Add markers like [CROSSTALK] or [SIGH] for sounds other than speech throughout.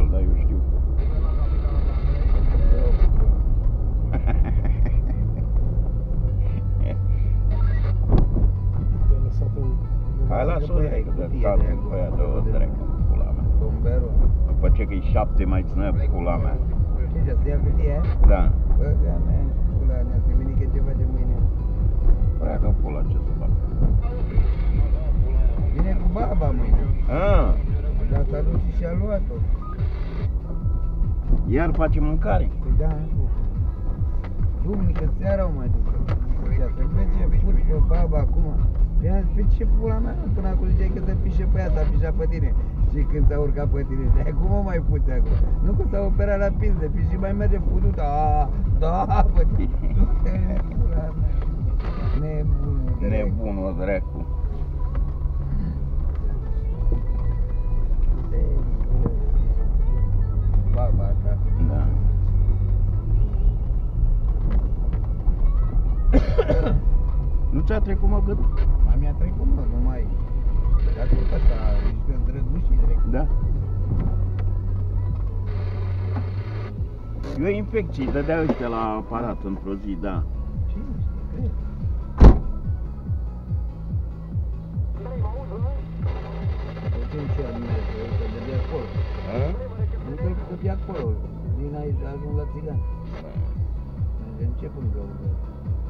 mondial, da, eu știu. Hai lasă-o aici, că stat cu aia de o dreacă, pula mea. Bomberul. După ce că-i șapte mai țină, da. pula mea. Știi să păi, ia cutie? Da. Bă, da, mea, pula mea, duminică ce face mâine? Prea că pula ce să fac. Vine cu baba mâine. Ah și și-a luat-o. iar face mâncare? Păi da, duminică seara o mai duc. Zicea, să vezi ce fut pe baba acum. I-am zis, pe ce pula mea, până acum ziceai că se pișe pe ea, s-a pișat pe tine. Și când s-a urcat pe tine, de cum o mai puți acum? Nu că s-a operat la pizde, pe și mai merge putut, da, da, pe tine. Du-te, pula mea. Nebunul, drept. Nebunul dracu. [LAUGHS] nu ți-a trecut mă gât? A mi-a trecut, mă, nu mai... Dar tot așa, niște îndrăguși direct. Da. E o infecție, îi dădea ăștia la aparat într-o zi, da. Cine știe, cred. Putem și admire, că de de acolo. Nu cred că de acolo. Din aici ajung la țigan. Merge încep în găură. Ăsta n-a plecat de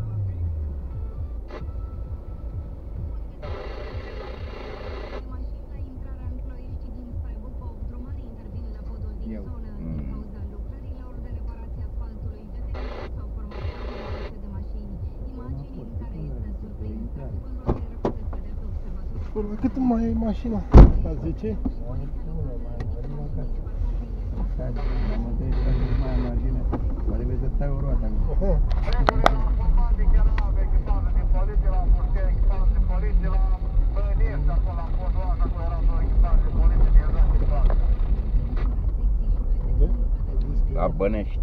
observatorul. Curva, cât mai ai mașina? La 10? Am pula, mai vorbim acasă. Stai, am întâlnit că nu mai am margine. Mă trebuie să tai o roată acum. Aha. Unde? A zis că La Bănești.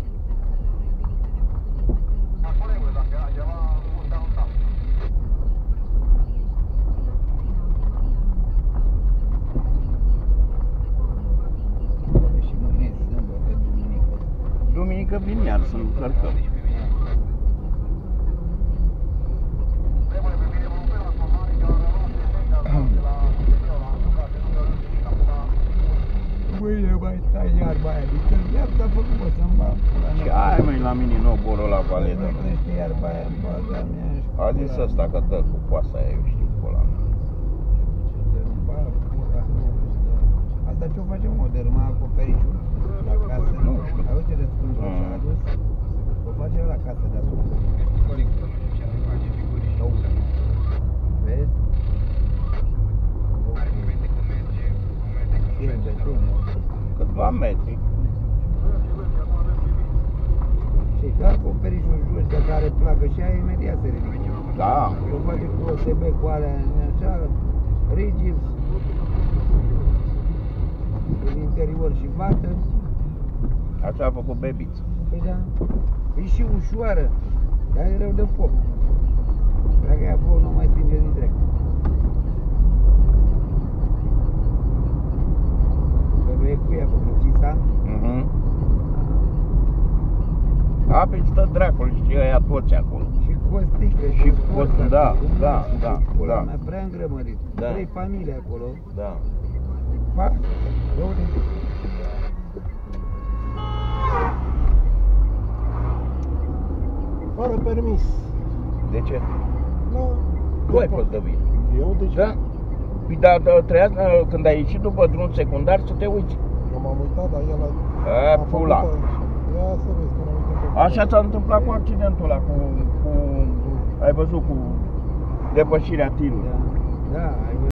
Și mâine e sâmbătă, duminică. Duminică vin iar să încărcăm. Mâine mai tai iarba aia. Deci în viața a făcut, bă, să-mi bag pula Ce mea. ai mai la mine noborul la Valeda? Nu crește iarba aia în baza mea. și A zis pula ăsta că dă cu poasa aia, eu știu, pula mea. Să-mi bag pula mea. Asta ce-o facem, mă, dărâma acoperișul la casă? Nu știu. Ai uite răspunsul Mm. și-a adus? O face la casă deasupra. Vezi? Ce în beton, Câțiva metri. Și că acoperișul jos de care placă și aia imediat se ridică. Da. O face cu OSB cu alea așa, rigid, în interior și vată. Așa a făcut bebiță. Păi da, e și ușoară, dar e rău de foc. Dacă e acolo, nu mai stinge din trec. Că nu e cu ea, făcut țisa. Mhm. A, pe stă dracul și ăia toți acolo. Și costică, Și cu cost- scorza, da, cu da, măști, da, cu pula da. mea, prea îngrămărit. Da. Trei familii acolo. Da. Pa, uite. Fără permis. De ce? Nu. Tu ai fost de vină. Eu de ce? Da? Păi da, da, trebuia să- când ai ieșit după drum secundar să te uiți. Eu m-am uitat, dar el a... A, a făcut pula. așa. Ia să vezi că m-am uitat. pe Așa s-a întâmplat cu accidentul ăla, cu, cu ai văzut, cu depășirea tirului. Da, da.